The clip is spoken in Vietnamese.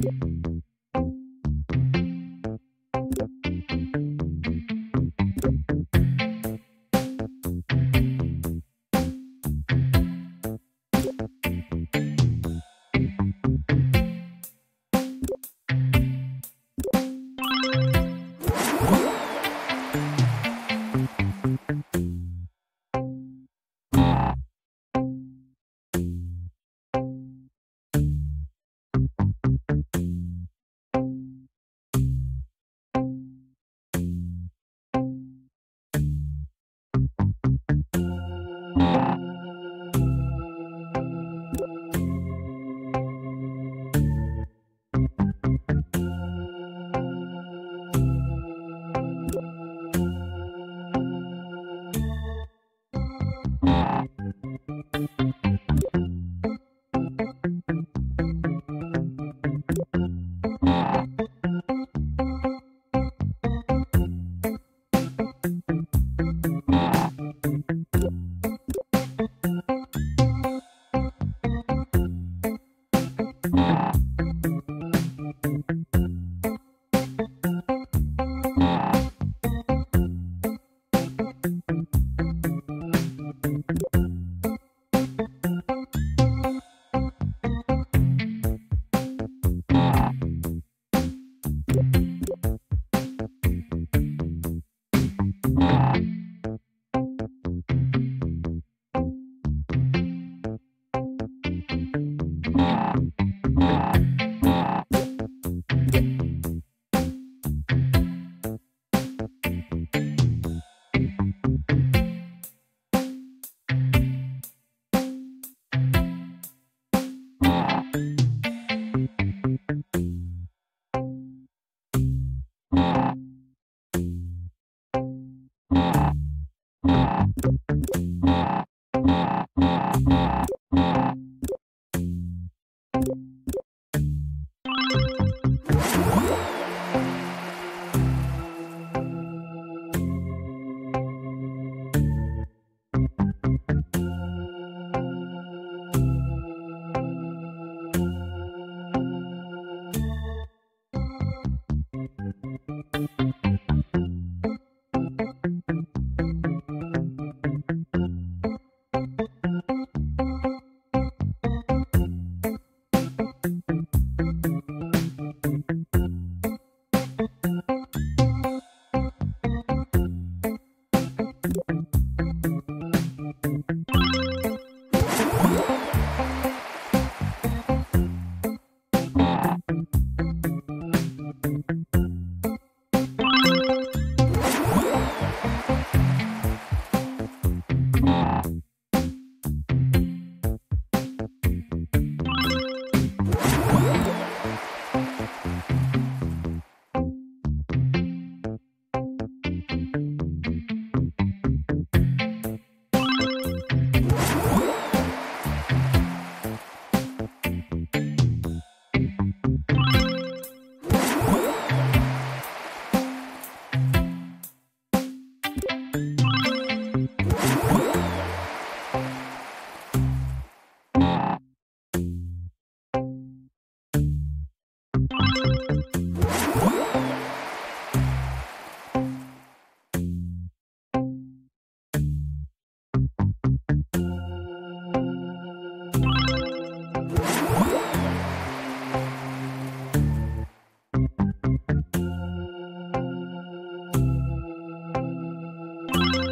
Bye. Yeah. you